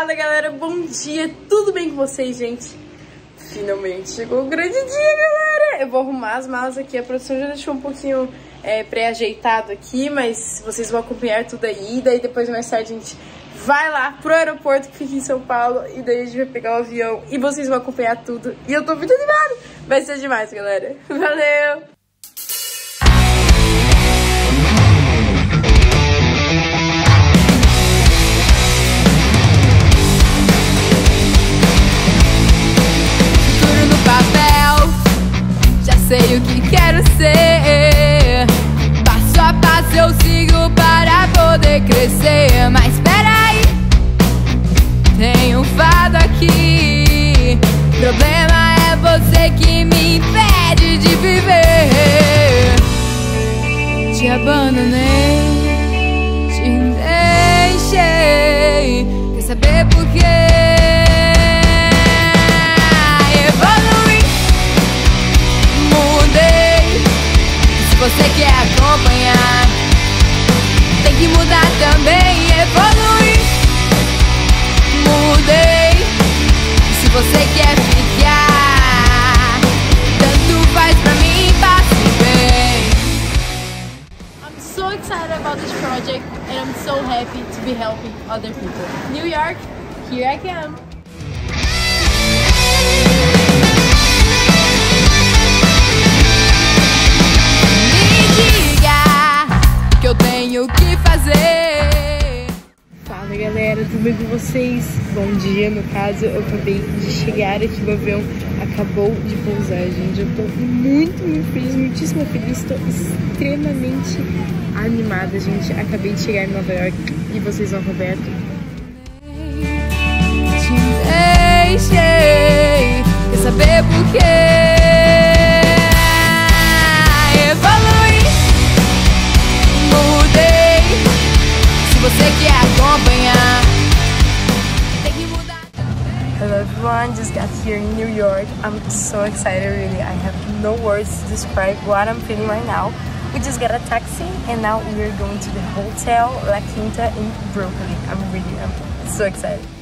Fala galera, bom dia, tudo bem com vocês, gente? Finalmente chegou o grande dia, galera! Eu vou arrumar as malas aqui, a produção já deixou um pouquinho é, pré-ajeitado aqui, mas vocês vão acompanhar tudo aí, daí depois mais tarde a gente vai lá pro aeroporto que fica em São Paulo e daí a gente vai pegar o avião e vocês vão acompanhar tudo. E eu tô muito animada! Vai ser demais, galera! Valeu! Que quero ser. Passo a passo eu sigo para poder crescer. Mas peraí, tem um fado aqui. Problema é você que me impede de viver. Te abandonei, você quer acompanhar, tem que mudar também. Evolui, mudei. Se você quer ficar, tanto faz pra mim, passe bem. I'm so excited about this project and I'm so happy to be helping other people. New York, here I come. Tenho que fazer. Fala galera, tudo bem com vocês? Bom dia, no caso, eu acabei de chegar aqui, o avião acabou de pousar, gente. Eu tô muito, muito feliz, muitíssimo feliz, tô extremamente animada, gente. Acabei de chegar em Nova York e vocês vão, Roberto. Te Hello everyone, just got here in New York. I'm so excited, really. I have no words to describe what I'm feeling right now. We just got a taxi and now we're going to the hotel La Quinta in Brooklyn. I'm really, I'm so excited.